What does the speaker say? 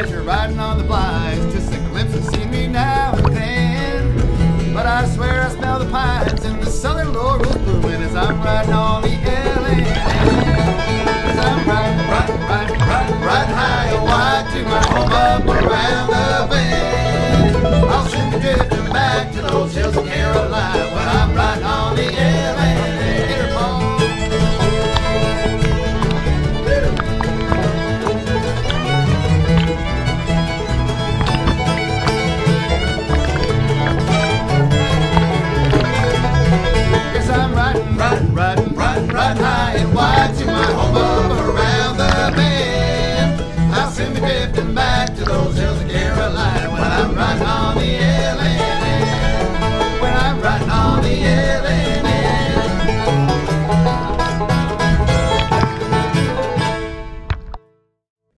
pleasure riding on the blinds. Just a glimpse of scenery now and then. But I swear I smell the pines and the southern laurel's blooming as I'm riding on the LN. I'm riding, riding, riding, riding high and wide to my home up around the bend. I'll soon be drifting back to those hills. drifting back to those hills of Carolina. When I'm riding on the